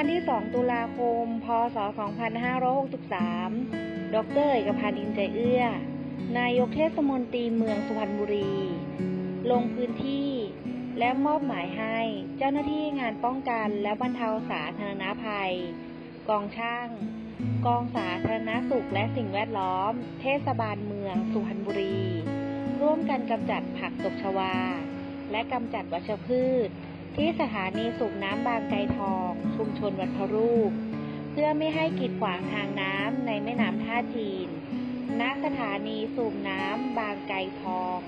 วันที่ 2 ตุลาคม พศ 2563 ดรเอกพันธ์อินใจเอื้อ นายกเทศมนตรีเมืองสุพรรณบุรี ลงพื้นที่และมอบหมายให้เจ้าหน้าที่งานป้องกันและบรรเทาสาธารณภัย กองช่าง กองสาธารณสุขและสิ่งแวดล้อม เทศบาลเมืองสุพรรณบุรี ร่วมกันกำจัดผักตบชวา และกำจัดวัชพืช ที่สถานีสูบน้ำบางไกทอง ชุมชนวัดพระรูป เพื่อไม่ให้กีดขวางทางน้ำในแม่น้ำท่าจีน ณ สถานีสูบน้ำบางไกทอง